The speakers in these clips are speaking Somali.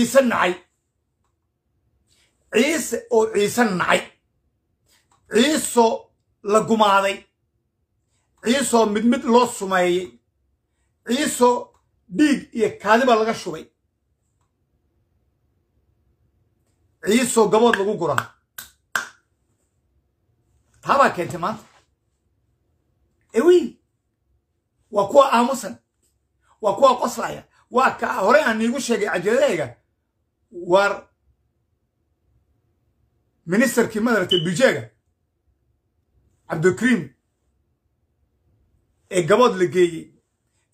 ciise nacay ciise oo ciise nacay ciisoo la gumaaday. Ciisoo mid mid loo sumeeyey. Ciisoo dhiig iyo kaadiba laga shubay. Ciisoo gabood lagu guraa taabaa keentay maanta. Ewi waa kuwa aamusan. Waa kuwa qoslaya. Waa ka hore aan niigu sheegay cajaladayga waar ministerkii madaragtay bijeega cabdikariim ee gabood la geeyey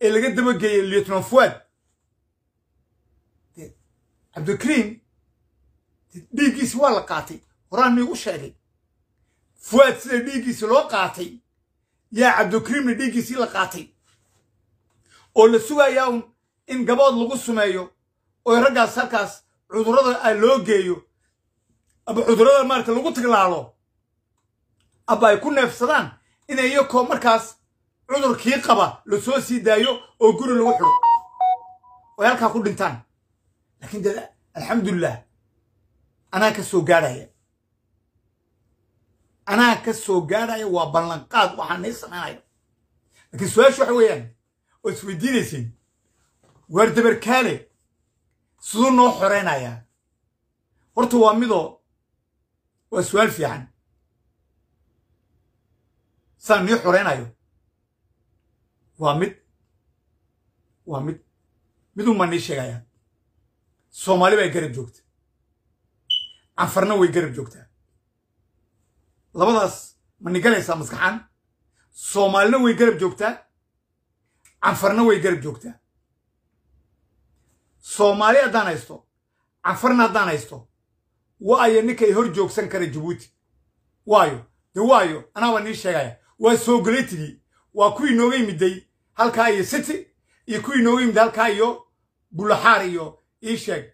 ee laga daba geeyey lieutenant fuad cabdikariim dhiiggiisi waa la qaatay horaan niigu sheegay. Fuad sida dhiiggiisi loo qaatay? Yaa cabdikariimna dhiiggiisii la qaatay? Oo la sugayaa un in gabood lagu sumeeyo oo raggaas halkaas cudurrada a loo geeyo aba cudurrada maarata lagu tiglaalo aba ay ku neefsadaan inay iyakoo markaas cudurkii qaba la soo sii daayo oo guri lagu xidho oy halkaa ku dhintaan. Laakiin dee alxamdulilah anaa ka soo gaadhaya. Anaa ka soo gaadhaya waa ballanqaad waxaan nii samaynayo laakiin su'aashu waxa weeyaan oo isweydiinaysiin waar dabarkaale siduu noo xoreynayaa horta waa midoo waa su'aal fiican. Saan nii xoreynayo waa mid waa mid midun baan nii sheegayaa soomaali bay garab joogta. Canfarna way garab joogtaa labadaas ma nigalaysaa maskaxaan soomaalina way garab joogtaa canfarna way garab joogtaa soomaali haddaan haysto canfarna haddaan haysto waayo ninkay hor joogsan kara jabuuti waayo de waayo anaabaa nii sheegaya. Waa soogaletigii waa kuwii nooga yimiday halkaa iyo city iyo kuwii nooga yimid halkaa iyo bulaxaar iyo iisheeg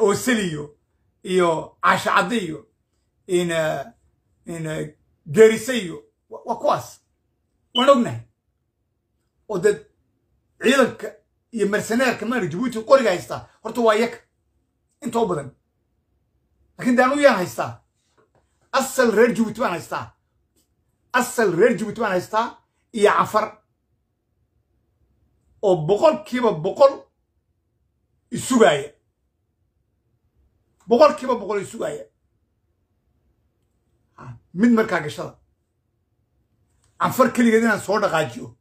oseli iyo iyo caashacadde iyo geerise iyo waa kuwaas. Waan ognahay. Oo dee ciidanka iyo merseneerka maara jabuuti qoriga haystaa horta waa yaka intoo badan. Lakiin de anu yaan haystaa asal reer jabuuti baan haystaa asal reer jabuuti baan haystaa iyo cafar oo boqolkiiba boqol isugaaya boqolkiiba boqol isugaaya mid markaa gashada. Canfar keligeed inaan soo dhaqaajiyo.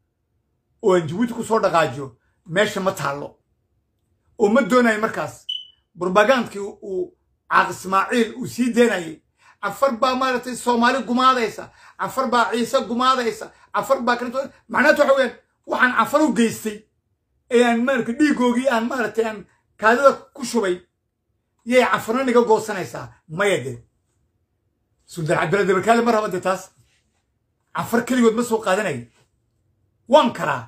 Oo aan jabuuti ku soo dhaqaajiyo meesha ma taallo. Oo ma doonayo markaas. Burbagandkii uu caaq ismaaciil uu sii daynayay canfar baa maaragtay soomaali gumaadaysa. Canfar baa ciise gumaadaysa. Canfar baa kale macnaatu waxa weyaan waxaan canfar u geystay ee aan maarata dhiigoogii aan maaragtay aan kaadida ku shubay. Yay canfarna niga goosanaysaa? Maya dee. Suldaan cabdilla dabarkaale mar haba dee taas. Canfar keligood ma soo qaadanayo waan karaa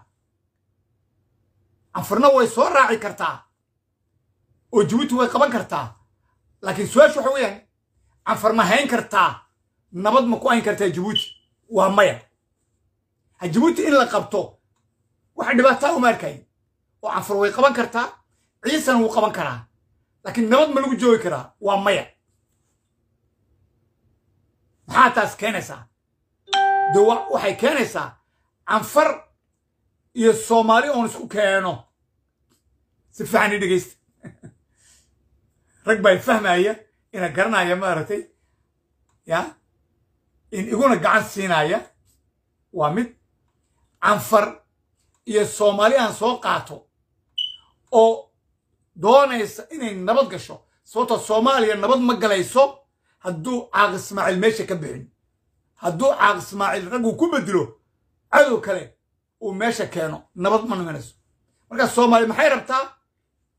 canfarna way soo raaci kartaa. Oo jabuuti way qaban kartaa. Laakiin su'aashu waxa weeyaan canfar ma hayn kartaa. Nabad ma ku hayn kartaa jabuuti waa maya. Ha jabuuti in la qabto waxa dhibaataa uma arkay oo canfar way qaban kartaa ciisana wuu qaban karaa. Laakiin nabad ma lagu joogi karaa. Waa maya. Maxaa taas keenaysaa? De waxay keenaysaa? Canfar iyo soomaali oon isku keeno si fiican ii dhegaysta rag baa fahmaya ina garanaya maaragtay ya in iguna gacan siinaya waa mid canfar iyo soomaali aan soo qaato oo doonaysa inay nabad gasho sababto soomaaliya nabad ma galayso hadduu caaq ismaaciil meesha ka bixin hadduu caaq ismaaciil ragguu ku bedelo cadow kale uu meesha keeno nabad ma nimanayso markaa soomaaliya maxay rabtaa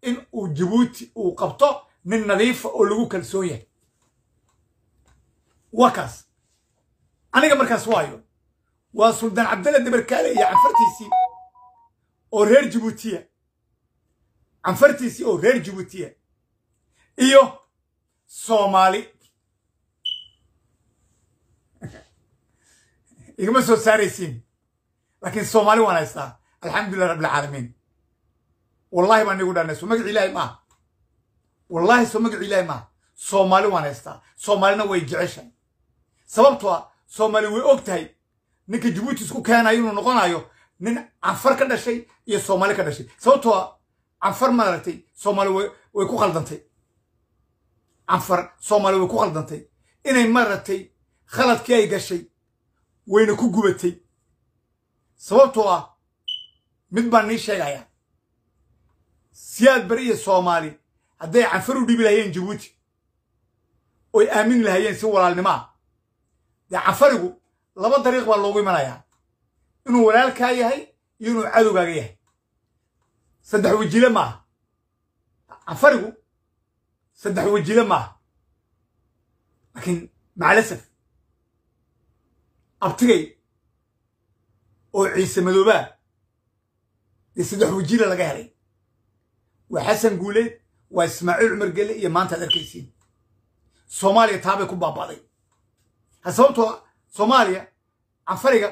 in uu jabuuti uu qabto nin nadiifa oo lagu kalsoon yahay? Waa kaas. Aniga markaas waayo waa suldaan cabdalle dabarkaale iyo canfartiisii oo reer jabuutiya canfartiisii oo reer jabuutiya iyo soomaali. Igama soo saaraysiin laakiin soomaali waan haystaa alxamdulilah rabbilcaalamiin wallahi baan igu dhaanayso magac ilaahay maaha wallaahi soo magaci ilaahi maaha soomaali waan haystaa soomaalina way jeceshahay sababtoo ah soomaali way og tahay ninka jabuuti isku keenayo inuu noqonayo nin canfar ka dhashay iyo soomaali ka dhashay sababtoo ah canfar maaragtay soomaali way ku khaldantay canfar soomaali way ku khaldantay inay maaragtay khaladkii ay gashay wayna ku gubatay sababtoo ah mid baan nii sheegayaa siyaad bari iyo soomaali hadday canfar u dhibi lahayeen jabuuti oy aamini lahayeen si walaalnimo ah. Dee canfarigu laba dariiq baa loogu imanayaa. Inuu walaalkaa yahay iyo inuu cadowgaaga yahay. Saddex wejile maaha. Canfarigu saddex wejile maaha. Laakiin macalasaf abtigay oo ciise madoobaa dee saddex wejile laga helay. Waa xasan guuleed waa ismaaciil cumar gelle iyo maanta ad arkaysiin. Soomaaliya taabay ku baaba'day. Ha sababtoo soomaaliya canfariga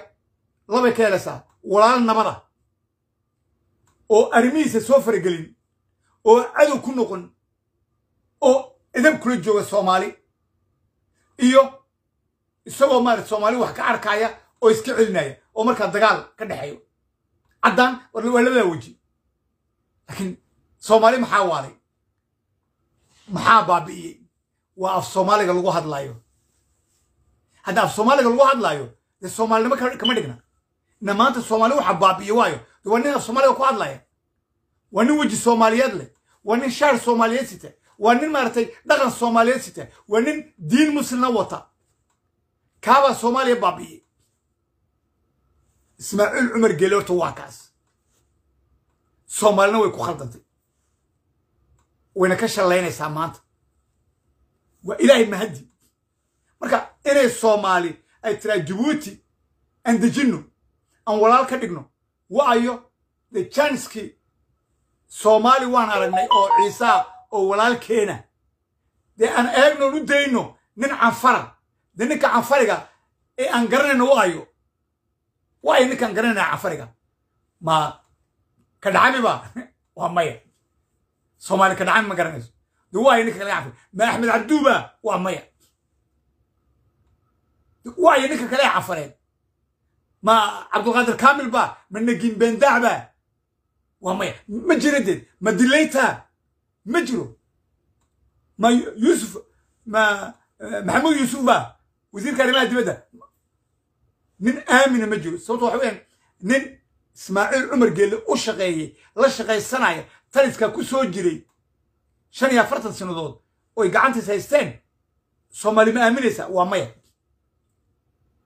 labay ka helaysaa walaal nabada. Oo arrimihiisa soo faragelin oo cadow ku noqon oo idab kula jooga soomaali. Iyo isagoo maarata soomaali wax ka arkaya oo iska celinaya oo markaa dagaal ka dhexeeyo caddaan waa labadaa weji laakiin soomaali maxaa waalay? Maxaa baabi'iyey? Waa af soomaaliga lagu hadlaayo. Hadda af soomaaliga lagu hadlaayo dee soomaalinimo kama dhigna. Ina maanta soomaali waxa baabi'iye waayo. De waa nin af soomaaliga ku hadlaya waa nin weji soomaaliyeed leh? Waa nin shaar soomaaliyeed sita? Waa nin maaragtay dhaqan soomaaliyeed sita? Waa nin diin muslimna wata? Kaabaa soomaaliya baabi'iyey ismaaciil cumar geele horta waa kaas soomaalina way ku khaldantay. Wayna ka shallaynaysaa maanta. Waa ilaahay mahaddi marka inay soomaali ay tiraa jabuuti aan dejinno aan walaal ka dhigno waayo dee janskii soomaali waan aragnay oo ciisaa oo walaal keena. Dee aan eegnoon u dayno nin canfara dee ninka canfariga ee aan garanayno waayo waayo ninkaan garanayna canfariga ma ka dhacami ba waa maya soomaali ka dhacami ma garanayso de waayo ninka kale canfar ma axmed cabduuba waa maya waayo ninka kale canfareed ma cabdulqaadir kamil ba? Ma nagin bendac ba? Waa maya ma jira deed ma dilayta ma jiro ma yuusuf ma maxamuud yuusuf ba? Wasiirka arrimaha dibadda nin aamina ma jiro. Sababto waxa weyaan nin ismaaciil cumar geelle u shaqeeyey la shaqaysanaya taliskaa ku soo jiray shan iyo afartan sannadood oy gacantiis haysteen? Soomaali ma aaminaysa? Waa maya.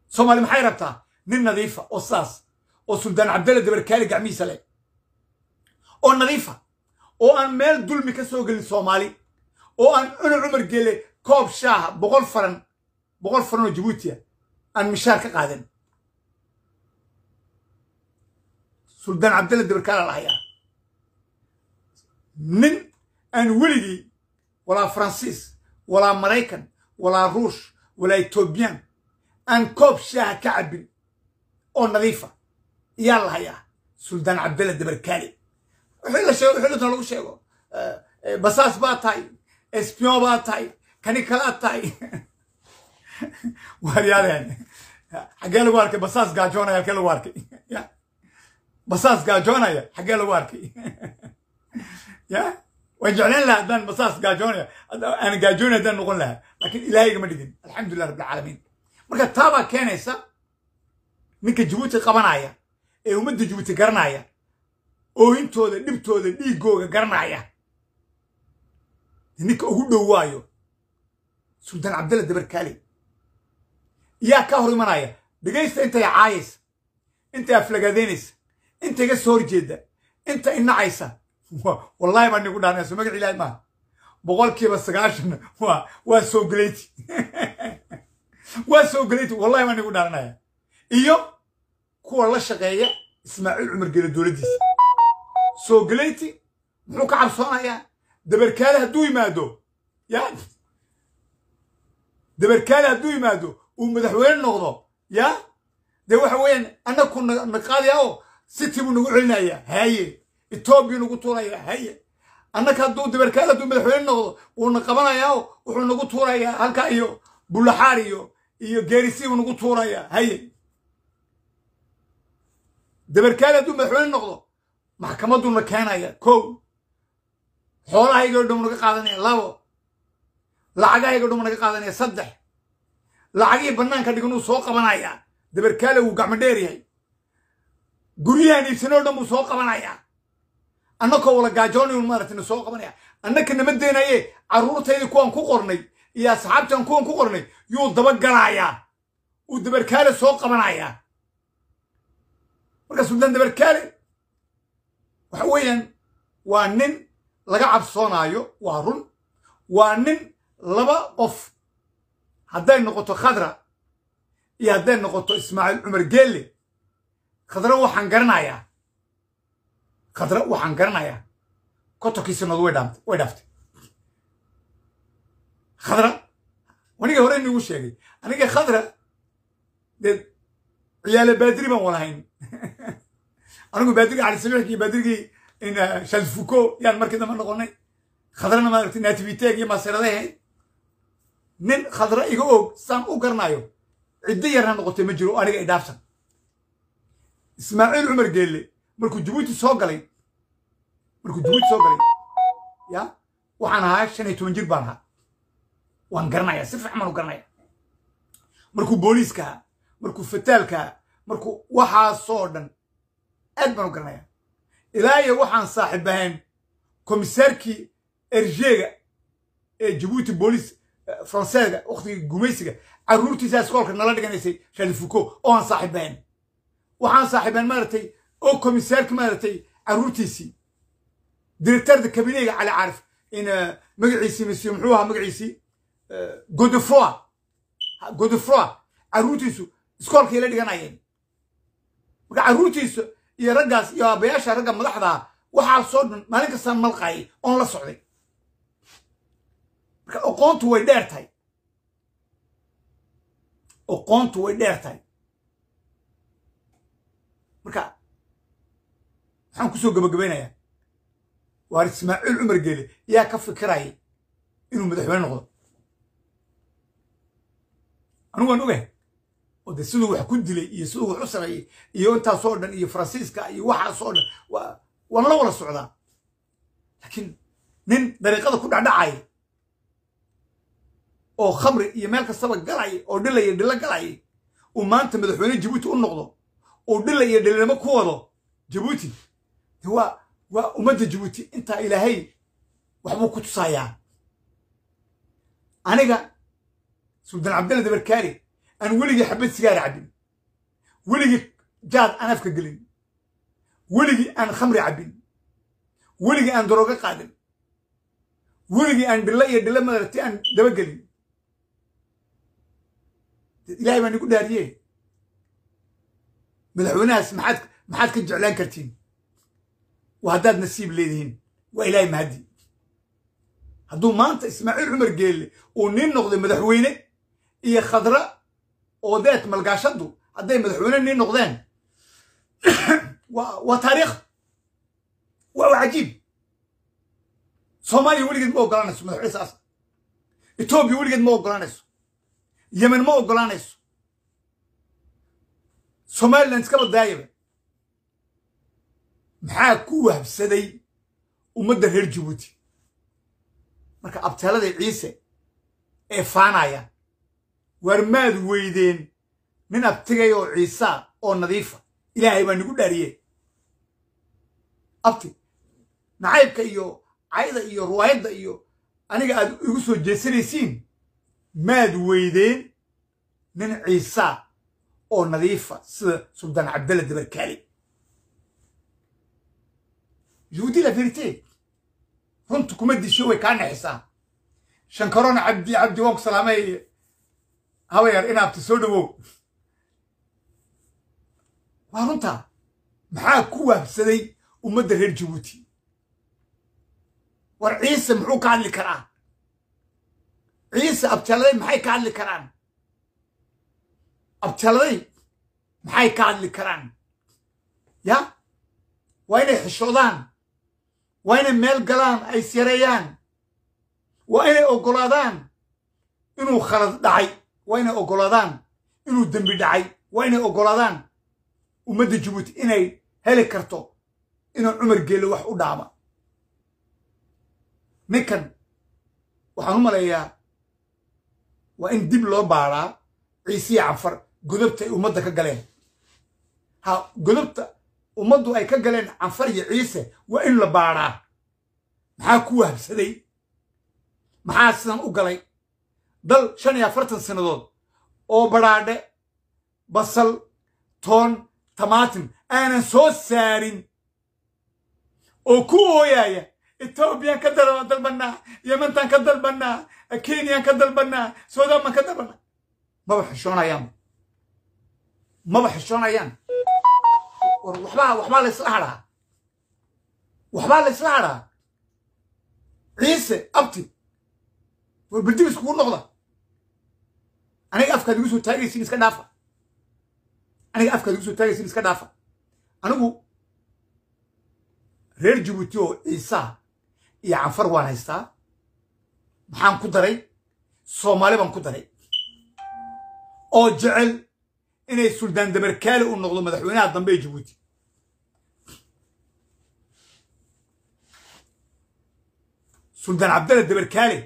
Soomaali maxay rabtaa? Nin nadiifa oo saas oo suldaan cabdalle dabarkaali gacmihiisa leh. Oo nadiifa oo aan meel dulmi ka soo gelin soomaali oo aan cuna cumar geelle koob shaaha boqol faran boqol faran oo jabuutiya aan mishaar ka qaadan suldaan cabdalle dabarkaala lahayaa nin aan weligii walaa faransiis walaa maraykan walaa ruush walaa etoobiyaan aan koob shaaha ka cabbin oo nadiifa iyaa lahayaa suldaan cabdalle dabarkaali wixii la sheego wixii dadna lagu sheego basaas baa tahay espion baa tahay kani kalaa tahay. Waaryaadeen xaggee lagu arkay? Basaas gaajoonaya halkee lagu arkay basaas gaajoonaya xaggee lagu arkay. Ya? Waan jeclaan lahaa haddaan basaas gaajoonaya aan gaajoonaya haddaan noqon lahaa laakiin ilaahayga ma dhigin. Alxamdulillah rabbilcaalamiin marka taabaa keenaysa ninka jabuuti qabanaya ee ummadda jabuuti garanaya oohintooda dhibtooda dhiigooga garanaya ninka ugu dhow waayo suldaan cabdalle dabarkaali yaa ka hor imanaya. Dhegaysta intay caayaysa intay aflagaadaynaysa inta iga soo horjeeda. Inta inacaysa. Wallahi baa nigu dhaanayso magac ilaahi maaha. Boqolkiiba sagaashan waa soo geleyti waa soo geleyti wallahi baa nigu dhaaranaya iyo kuwa la shaqeeya ismaaciil cumar gele dowladdiisa. Soo geleyti muxuu ka cabsoonayaa? Dabarkaale hadduu yimaado ya dabarkaale hadduu yimaado uu madaxweyne noqdo ya dee waxa weeyaan annaku naqaadaya oo city buu nagu celinaya haye. Etoobiya nagu tuuraya haye. Annaka hadduu dabarkaal hadduu madaxweyne noqdo wuuna qabanayaa wuxuu nagu tuurayaa halka iyo bullaxaar iyo iyo geerisi buu nagu tuurayaa haye. Dabarkaal hadduu madaxweyne noqdo maxkamadduna keenaya kow. Xoolahaygo dhum naga qaadanaya labo. Lacagahaygo dhum naga qaadanaya saddex. Lacagihii bannaanka dhigan uu soo qabanayaa dabarkaale wuu gacmo dheer yahay guryahan iibsanoo dhan buu soo qabanayaa annakoo wala gaajoonayun maaratayna soo qabanaya annaka nama deenaye carruurtaydii kuwaan ku qornay iyo asxaabtan kuwan ku qornay yuu dabagalayaa uu dabarkaale soo qabanayaa marka suldaan dabarkaale waxa weeyaan waa nin laga cabsoonaayo waa run waa nin laba qof hadday noqoto khadra. Iyo hadday noqoto ismaaciil cumar geelle khadra waxaan garanayaa khadra waxaan garanayaa kotonkii sannadood way dhaamtay way dhaaftay. Khadra anigii hore inugu sheegay. Aniga khadra dee ciyaale baadiri baan walahayn. Anigu baadirigii calisabiixki iyo baadirigii shalfuko yaan markii dambe noqonay. Khadrana maaragtay nativiteg iyo maseradahay ahayd nin khadra iga og saan u garanayo ciddo yarna noqotay ma jiro aniga idhaafsan ismaaciil cumar geelle markuu jabuuti soo galay markuu jabuuti soo galay ya waxaan ahaa shan iyo toban jir baan ahaa. Waan garanaya si fiican baan u garanaya markuu booliiska markuu fataalka markuu waxaasoo dhan aad baan u garanaya ilaa iyo waxaan saaxiib ahayn komisaarkii erjega ee jabuuti booliis faranseega waktigii gumaysiga. Carruurtiisa iskoolka nala dhiganaysay shalifuko oo aan saaxiib waxaan saaxiib ahayn maaragtay oo komisaarki maaragtay carruurtiisii directarda kabineyga cali caarif in magaciisii monsieur muxuu ahaa magaciisii godefroi godefroi carruurtiisu iskoolkay la dhiganayeen. Marka carruurtiisa iyo raggaas iyo aabayaasha ragga madaxdaa waxaasoo dhan maalin kastaan malqaayay oon la socday. Marka oqoontu way dheer tahay. Oqoontu way dheer tahay marka waxaan ku soo gabagabaynayaa waar ismaaciil cumar geele yaa ka fikiraya inuu madaxweyne noqdo? Anigu waan ogahay. Oo de siduu wax ku dilay iyo siduu wax u sameeyey iyo intaasoo dhan iyo faransiiska iyo waxaasoo dhan waan la wada socdaa. Laakiin nin dariiqada ku dhacdhacaya oo khamri iyo meel kastaba galaya oo dhila iyo dhilo galaya uu maanta madaxweyne jabuuti u noqdo uu dhila iyo dhilinimo ku wado jabuuti waa waa ummadda jabuuti intaa ilaahay waxbuu ku tusayaa aniga suldaan cabdalla dabarkaari aan weligii xabad sigaara cabbin. Weligii jaad aan afka gelin. Weligii aan khamri cabbin. Weligii aan daroogo qaadin. Weligii aan dhillo iyo dhillo madarti aan dabagelin ilahay baa nigu dhaariye madaxweynahaas maxaad maxaad ka jeclaan kartiin? Waa haddaad nasiib leedihiin. Waa ilaahay mahaddi hadduu maanta ismaaciil cumar geelle uu nin noqday madaxweyne iyo khadra oo deet malgaashaddu hadday madaxweyne nin noqdeen. Waa taariikh. Waa cajiib. Soomaaliya weligeed ma oggolaanayso madaxweyne saas etoobiya weligeed ma oggolaanayso yemen ma oggolaanayso somaliland iska badaayaba maxaa ku wahbsaday ummadda reer jabuuti marka abtaalada ciise ee faanaya waar maad weydeen nin abtigay oo ciisaa oo nadiifa? Ilaahay baa nigu dhaariye abti nacaybka iyo cayda iyo ruwaayadda iyo aniga aad igu soo jeesanaysiin maad weydeen nin ciisaa oo nadiifa sida suldaan cabdalla dabarkaali juudi la verite runtu kuma disho way kaa naxisaa shankarona cabdi cabdi waan ku salaamay. Habayar inaabta soo dhawow. Waa runtaa maxaa ku waabsaday ummadda reer jabuuti? War ciise muxuu ka hadli karaa? Ciise abtaladay maxay ka hadli karaan abtaladay maxay ka hadli karaan? Ya? Waa inay xishoodaan? Waa inay meel galaan ay isyareeyaan waa inay oggolaadaan inuu khalad dhacay waa inay oggolaadaan inuu dembi dhacay waa inay oggolaadaan ummadda jabuuti inay heli karto inuu cumar geelo wax u dhaama. Ninkan waxaan u maleeyaa waa in dib loo baaraa ciisiya canfar godobta ay ummadda ka galeen. Ha godobta ummaddu ay ka galeen canfar iyo ciise waa in la baaraa. Maxaa ku wahabsaday maxaa sidan u galay? Dal shan iyo afartan sannadood oo badhaadhe basal toon tamaatim aanan soo saarin. Oo ku ooyaya etoobiyaan ka dalbannaa yemantaan ka dalbannaa kenyaan ka dalbannaa suudaan baan ka dalbannaa maba xishoonayaan maba xishoonayaan war waxbaa waxbaa la isla hadhaa waxbaa la isla hadhaa ciise abti. War berdibis kugu noqda. Aniga afkaad igu soo taagaysin iska dhaafa. Aniga afkaad igu soo taagaysin iska dhaafa. Anigu reer jabuuti oo ciisaa iyo canfar waan haystaa. Maxaan ku daray. Soomaali baan ku daray. Oo jecel inay suldaan dabarkaale u noqdo madaxweynaha dambe ee jabuuti suldaan cabdalle dabarkaale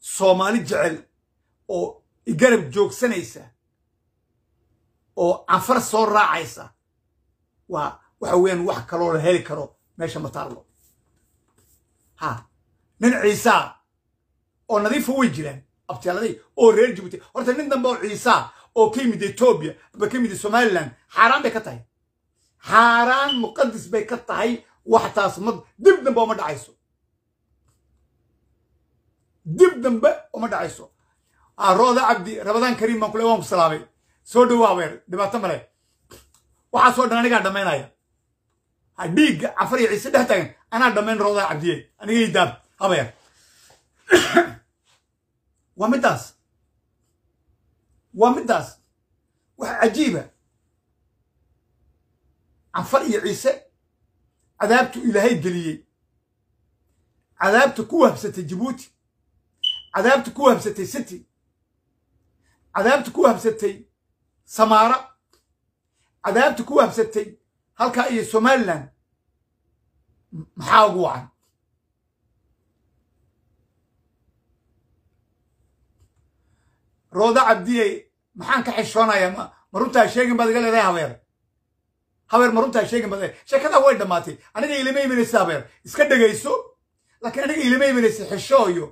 soomaali jecel oo igarab joogsanaysa oo canfar soo raacaysa waa waxa weeyaan wax kaloo la heli karo meesha ma taallo ha nin ciisaa oo nadiifa way jiraan abtiyaaladii oo reer jabuuti horta nin dambe oo ciisaa oo ka yimid etoobiya aba ka yimid somalilan xaaraan bay ka tahay. Xaaraan muqadis bay ka tahay waxtaas ma dib dambe oma dhacayso. Dib dambe uma dhacayso. Rooda cabdi rabadaan kariim baan kule waan ku salaamay soo dhowo habeer dhibaato male waxaasoo dhan anigaa dhammaynaya. Ha dhiigga cafar iyo ciise dhex taagan anaa dhammayn rooda cabdiye waa middaas waa middaas. Wax cajiiba. Canfar iyo ciise. Cadaabtu ilaahay geliyey. Cadaabta ku wahbsatay jabuuti cadaabta ku wahbsatay city cadaabta ku wahbsatay samaara. Cadaabta ku wahbsatay halkaa iyo somalilan maxaa ugu wacan? Rooda cabdiyey maxaan ka xishoonayaa ma runtaa sheegin baad iga leedahay habeer. Habeer ma runtaa sheegin baad sheekadaa way dhammaatay. Aniga ilama imanaysa habeer. Iska dhegayso laakiin aniga ilama imanaysa xishooyo.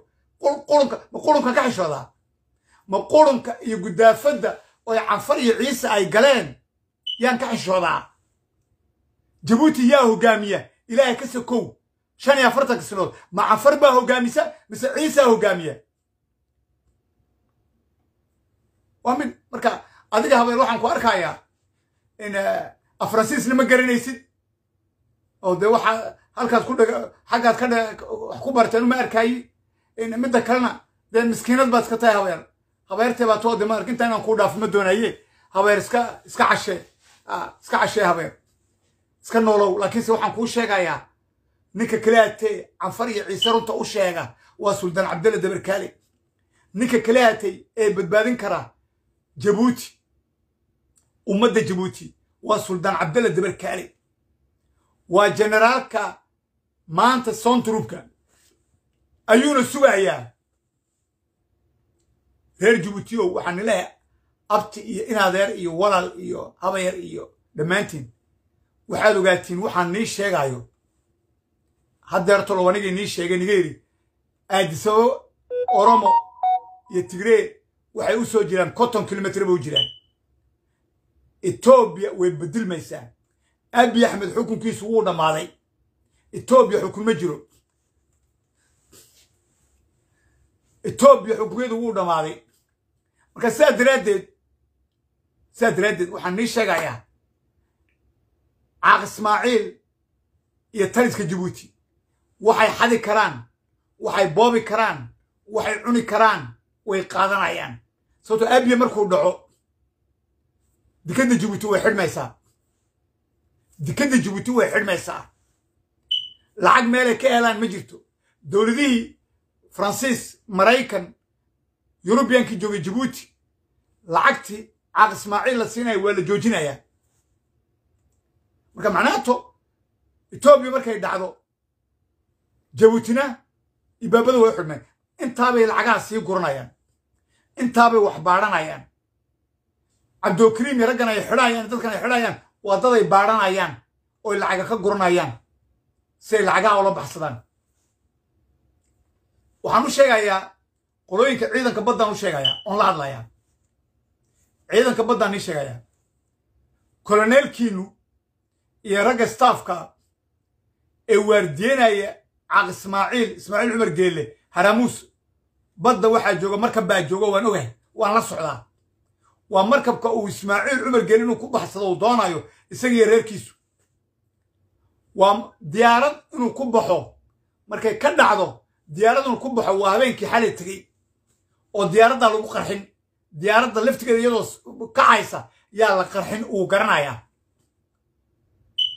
Qurunka ma qurunka ka xishoodaa ma qurunka iyo gudaafadda oo canfar iyo ciise ay galeen? Yaan ka xishoodaa jabuuti yaa hogaamiya? Ilaahay ka sokow. Shan iyo afartanka sanood ma canfar baa hogaamisa? Mise ciisaa hogaamiya waa mid marka adiga habeen waxaan ku arkayaa in afransiisna ma garanaysid. Oo dee waxaa halkaas ku dheg xaggaad ka wax ku barteen uma arkaayi midda kalena dee miskiinad baad iska tahay habeer. Habeertee baa too de ma ark inta inaan kuu dhaafo ma doonaye habeer iska iska cashee. Iska cashee habeer. Iska noolow. Laakiinse waxaan kuu sheegayaa ninka kaleatee canfar iyo ciise runta u sheega waa suldaan cabdalle dabarkaale ninka kaleatay ee badbaadin karaa jabuuti ummadda jabuuti waa suldaan cabdalle dabarkaale waa generaalka maanta soonturubka ayuuna sugayaa reer jabuuti o waxaan nilehay abti iyo inadeer iyo walaal iyo habayar iyo dhammaantiin waxaad ogaatiin waxaan nii sheegayo haddeertolo anigay nii sheegay yidhi aadisabo oromo iyo tigree waxay u soo jiraan konton kilomitr ba u jiraan. Etoobiya way bedilmaysaa abi axmed xukunkiisu wuu dhammaaday. Etoobiya xukun ma jiro. Etoobiya xukunkeedu wuu dhammaaday. Marka sidaa daraaddeed sidaa daraaddeed waxaan nii sheegayaa caaq ismaaciil iyo taliska jabuuti waxay xadi karaan waxay boobi karaan waxay cuni karaan way qaadanayaan sababtoo abiya markuu dhaco dikadda jabuuti way xidhmaysaa. Dikadda jabuuti way xidhmaysaa. Lacag meelay ka helaan ma jirto. Dowladihii faransiis maraykan yurubiyankii joogay jabuuti lacagtii caaq ismaaciil la siinaya waa la joojinayaa. Marka macnaato etoobiya markay dhacdo jabuutina ibaabada way xidhmeen. Intaabay lacagaha sii guranayaan intaabay wax baadhanayaan cabdokariim iyo raggan ay xidhayaan dadkan ay xidhayaan. Waa dad ay baadhanayaan oy lacaga ka guranayaan. Si ay lacagaha ula baxsadaan. Waxaan u sheegayaa qolooyinka ciidanka baddaan u sheegayaa oon la hadlayaa. Ciidanka baddaan ii sheegayaa. Koloneelkiinu iyo ragga staafka ee waardiyenaya caaq ismaaciil ismaaciil cumar geelle haramuus badda waxaa jooga markab baa jooga waan ogahay waan la socdaa. Waa markabka uu ismaaciil cumar geelle inuu ku baxsado uu doonayo isagiiyo reerkiisu. Waa diyaarad inuu ku baxo markay ka dhacdo diyaarad inuu ku baxo waa habeenkii xalay tegey oo diyaaraddaa lagu qarxin. Diyaaradda laftigeeda iyadoo kacaysa yaa la qarxin uu garanayaa.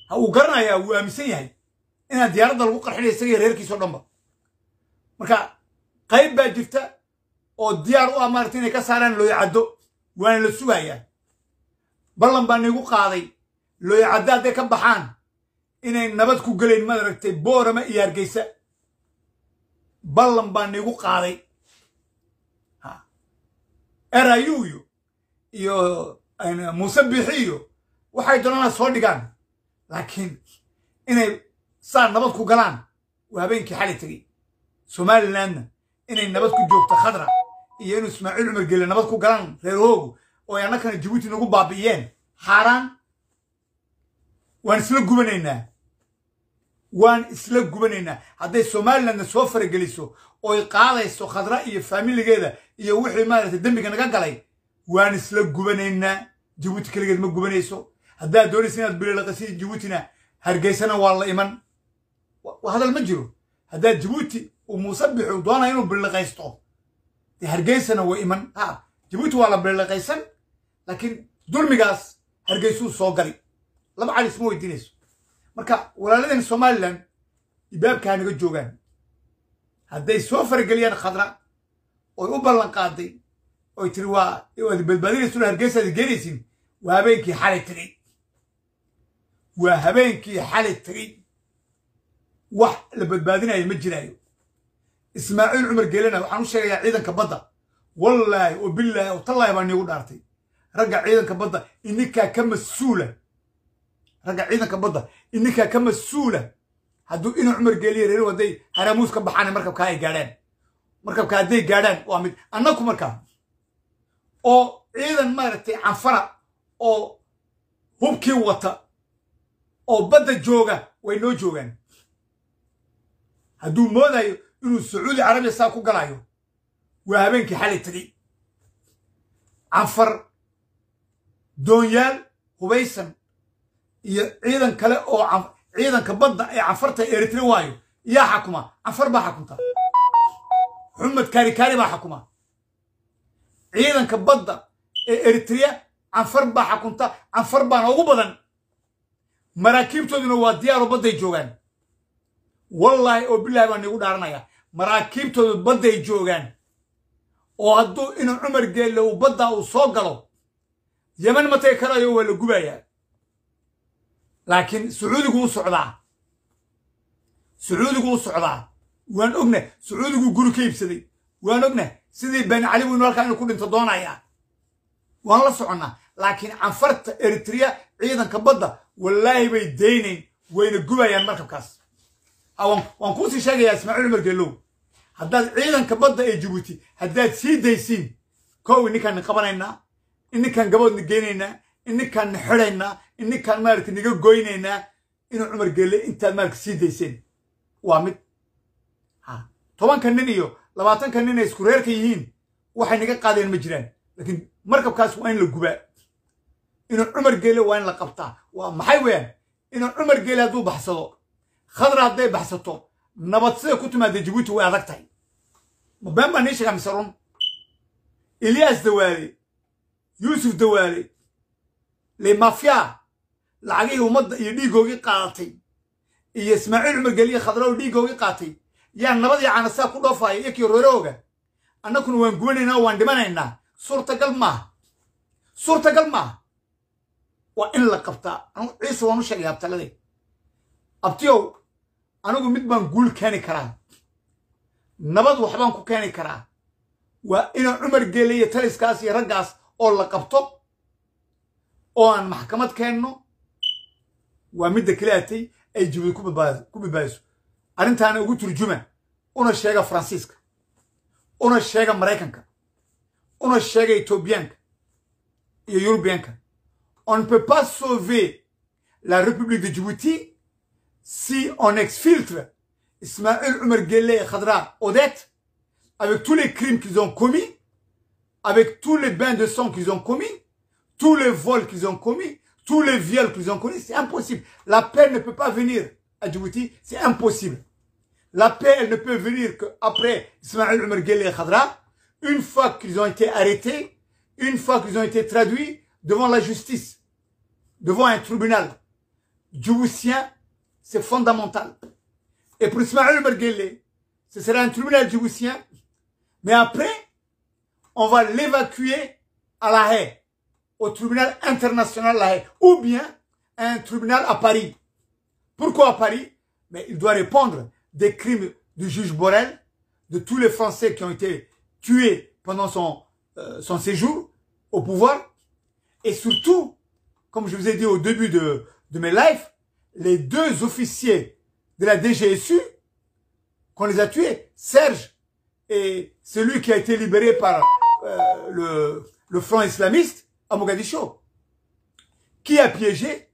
Ha uu garanayaa wuu aaminsan yahay. Inaan diyaaradda lagu qarxinaya isagiiyo reerkiisao dhanba. Marka qayb baa jirta oo diyaar u ah maarata inay ka saaraan looyacaddo waana la sugayaa. Ballan baa niigu qaaday looyacaddo hadday ka baxaan inay nabad ku gelayn maad aragtay boorama iyo hargeysa ballan baa niigu qaaday. Erayu iyo muuse biixi iyo waxay doonana soo dhigaan. Laakiin inay saa nabad ku galaan waa habeenkii xali tegey somalilandna inay nabad ku joogto khadra iyo inuu ismaaciil cumar gelle nabad ku galaan reer hoogu oo ay annakana jabuuti nagu baabi'iyeen. Xaaraan waan isla gubanaynaa. Waan isla gubanaynaa. Hadday somalilandna soo farageliso oy qaadayso khadra iyo faamiligeeda iyo wixii maaragtay dembiga naga galay waan isla gubanaynaa. Jabuuti keligeed ma gubanayso. Haddaad doonaysa inaad bililaqasi jabuutina hargeysana waa la iman. Hadal ma jiro. Haddaad jabuuti uu muuse bixu doonaya inuu billiqaysto dee hargeysana way iman. Ha jabuuti waa la billiqaysan laakiin dulmigaas hargeysuu soo gali. Laba cali isma weydiinayso. Marka walaaladeen somalilan ibaabkaa naga joogaan hadday soo farageliyaan khadra oy u ballan qaaday oy tiri waa waad badbaadinayso hargeysaad geenaysin waa habeenkii xalay tegey waa habeenkii xalay tegey wax la badbaadinayo ma jiraayo ismaaciil cumar geelena waxaan u sheegayaa ciidanka badda. Wallaahi oo billaahi oo tallaahi baa niigu dhaartay. Ragga ciidanka badda ininkaa ka mas'uula. Ragga ciidanka badda ininkaa ka mas'uula. Hadduu inuu cumar geeliya reeri hadday haramuus ka baxaan markabkaa ay gaadhaan. Markabka hadday gaadhaan waa mid annaku markaa oo ciidan maaragtay canfara oo hubkii wata oo badda jooga way noo joogaan. Hadduu moodayo inuu sacuudi carabiya saa ku galayo waa habeenkii xalay tegey canfar doonyaal hubaysan iyo ciidan kale oo ciidanka badda ee canfarta eritre waayo yaa xakuma. Canfar baa xakumta xumed kaarikaari baa xakuma. Ciidanka badda ee eritrea canfar baa xakunta canfar baana ugu badan. Maraakiibtooduna waa diyaaro badday joogaan. Wallaahi oo bilaahi baan niigu dhaaranaya maraakiibtoodu badday joogaan. Oo hadduu inuu cumar geelle uu baddaa uu soo galo yeman ma tagi karayo waa la gubayaa. Laakiin sacuudigu u socdaa. Sacuudigu u socdaa. Waan ogna sacuudiguu guri ka iibsaday. Waan ogna sidii bani cali buu halkaa inuu ku dhinto doonayaa. Waan la soconnaa laakiin canfarta eritrea ciidanka badda wallaahi bay daynayn wayna gubayaan markabkaas. Waan kuusii sheegayaa ismaaciil cumar geelow haddaad ciidanka badda ee jabuuti haddaad sii daysiin kow ininkaan qabanaynaa ininkaan gaboodna geynaynaa ininkaan na xidhaynaa ininkaan maaragta naga goynaynaa inuu cumar geelle intaad maaragta sii dayseen. Waa mid. Ha. Tobanka nin iyo labaatanka nin ay isku reerka yihiin waxay naga qaadeen ma jiraan. Laakiin markabkaas waa in la gubaa. Inuu cumar geelle waa in la qabtaa. Waa maxay weeyaan? Inuu cumar geelle hadduu baxsado khadra hadday baxsato nabad siday ku timaada jabuuti way adag tahay. Ma been baa nii sheegaa mise run ilyaas dawaale yuusuf dawaale le mafya lacagihii ummadda iyo dhiigoogii qaadatay iyo ismaaciil cumar geliye khadraw dhiigoogii qaatay. Yaa nabadii canasaa ku dhoofaya iyo kii roorooga annakuna waan gubanaynaa waan dhimanaynaa. Suurtagal maaha suurtagal maaha waa in la qabtaa. Ciise waan u sheegay abtaladee abtiyow anigu mid baan guul keeni karaa. Nabad waxbaan ku keeni karaa. Waa inaan cumar geele iyo taliskaas iyo raggaas oo la qabto oo aan maxkamad keenno waa midda keliatay ay jibuuti ku badbaadiso arrintaana ugu turjuma una sheega faransiiska una sheega maraykanka una sheega etoobiyaanka iyo yurubiyaanka on peut pas sauver la république de djibouti si on exfiltre Ismaël Omar Guelleh et Khadra Odette avec tous les crimes qu'ils ont commis, avec tous les bains de sang qu'ils ont commis, tous les vols qu'ils ont commis, tous les viols qu'ils ont commis, c'est impossible. La paix ne peut pas venir à Djibouti, c'est impossible. La paix, elle ne peut venir qu'après Ismaël Omar Guelleh et Khadra, une fois qu'ils ont été arrêtés, une fois qu'ils ont été traduits devant la justice, devant un tribunal djiboutien, c'est fondamental. Et pour Ismaël Omar Guelleh, ce sera un tribunal djiboutien, mais après, on va l'évacuer à La Haye, au tribunal international La Haye, ou bien un tribunal à Paris. Pourquoi à Paris? Mais il doit répondre des crimes du juge Borel, de tous les Français qui ont été tués pendant son, euh, son séjour au pouvoir, et surtout, comme je vous ai dit au début de, de mes lives, les deux officiers de la DGSU qu'on les a tués, Serge et celui qui a été libéré par euh, le, le front islamiste à Mogadiscio. Qui a piégé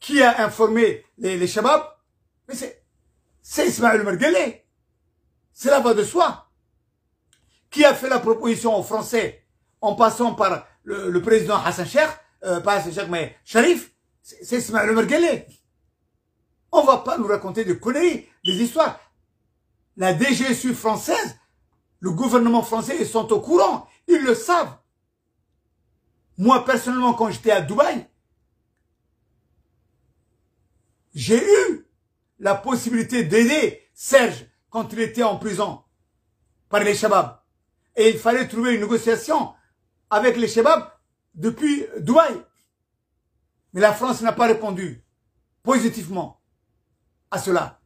Qui a informé les, les Shabab Mais c'est Ismaël Merguele. C'est la voix de soi. Qui a fait la proposition aux Français en passant par le, président Hassan Sheikh, euh, pas Hassan Sheikh, mais Sharif C'est Ismaël Merguele. On va pas nous raconter des conneries, des histoires. La DGSU française, le gouvernement français, ils sont au courant. Ils le savent. Moi, personnellement, quand j'étais à Dubaï, j'ai eu la possibilité d'aider Serge quand il était en prison par les Shabab. Et il fallait trouver une négociation avec les Shabab depuis Dubaï. Mais la France n'a pas répondu positivement cela.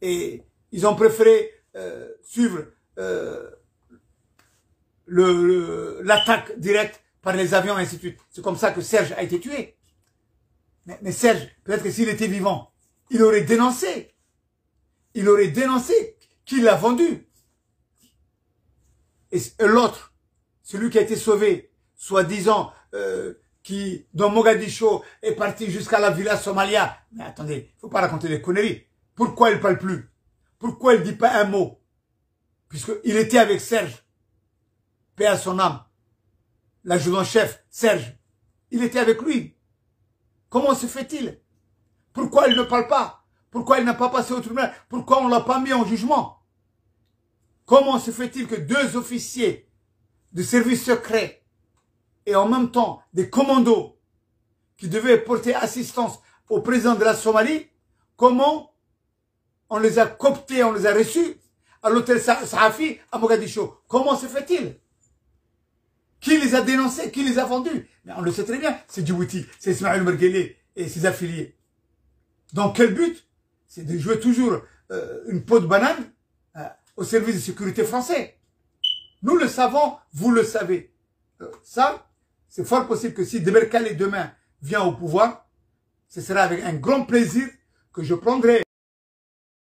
Et ils ont préféré euh, suivre euh, l'attaque directe par les avions et ainsi de suite. C'est comme ça que Serge a été tué. Mais, Serge, peut-être que s'il était vivant, il aurait dénoncé. Il aurait dénoncé qu'il l'a vendu. Et, et l'autre, celui qui a été sauvé, soi-disant, euh, qui, dans Mogadiscio, est parti jusqu'à la villa Somalia. Mais attendez, il faut pas raconter des conneries. Pourquoi il parle plus? Pourquoi il dit pas un mot? Puisqu'il était avec Serge. Paix à son âme. L'adjudant-chef, Serge. Il était avec lui. Comment se fait-il? Pourquoi il ne parle pas? Pourquoi il n'a pas passé au tribunal? Pourquoi on l'a pas mis en jugement? Comment se fait-il que deux officiers de service secret et en même temps des commandos qui devaient porter assistance au président de la Somalie, comment on les a cooptés, on les a reçus à l'hôtel Sahafi à Mogadiscio Comment se fait-il? Qui les a dénoncés? Qui les a vendus? Mais on le sait très bien, c'est Djibouti, c'est Ismaël Merguele et ses affiliés. Dans quel but? C'est de jouer toujours euh, une peau de banane euh, au service de sécurité français. Nous le savons, vous le savez. Euh, ça, c'est fort possible que si Deberkale demain vient au pouvoir, ce sera avec un grand plaisir que je prendrai